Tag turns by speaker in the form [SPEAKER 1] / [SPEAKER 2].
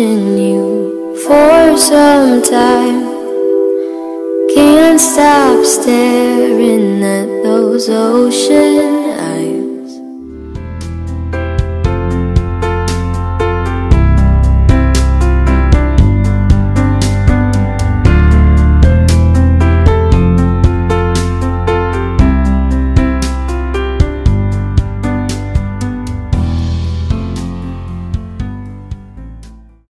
[SPEAKER 1] watching you for some time. Can't stop staring at those oceans.